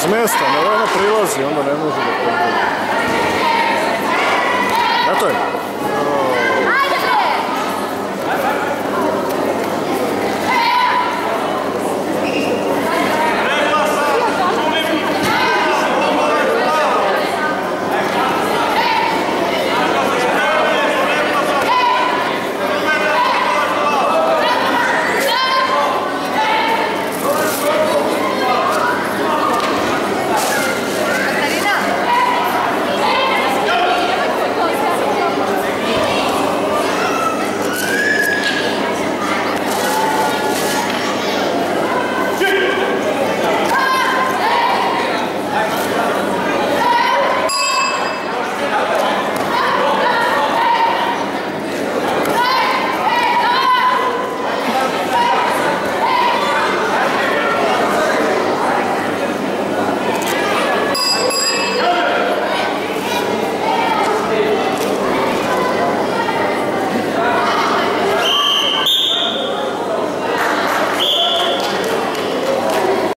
iz mjesta, ne ono prilazi, onda ne može da pobjede. Zato je.